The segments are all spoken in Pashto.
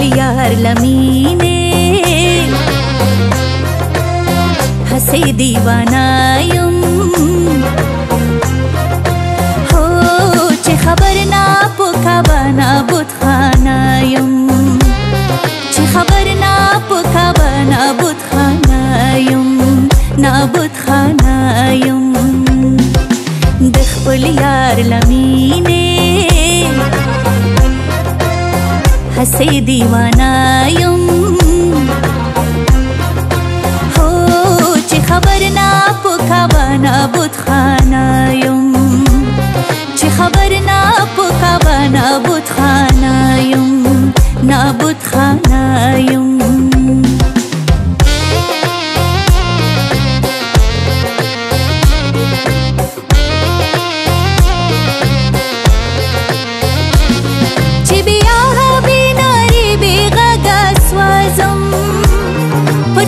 यार लमीने हसे दीवानायम हो चे खबर ना पुखाबाना बुतखानायम चे खबर ना पुखाबाना बुतखानायम ना बुतखानायम دخل یار لمینه हसे दीवानायम हो चे खबर ना पुखावाना बुत खानायम चे खबर ना पुखावाना बुत खानायम ना बुत खानायम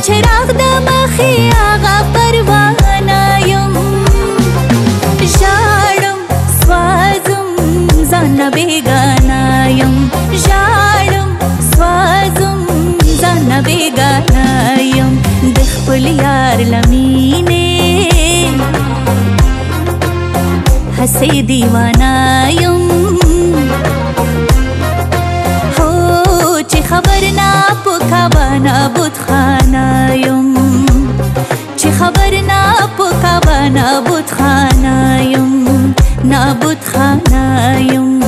چراغ د مخې هغه پروانه یم ژاړم سوازم ځانه بېګانه یم ژاړم سوازم ځانه بېګانه یم د خپل یار له مینې هسې دیوانه یم هو چې خبر نه پوکه ونه नाबुत खाना यम नाबुत खाना यम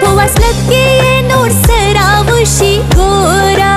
पोलासल्याकी गोरा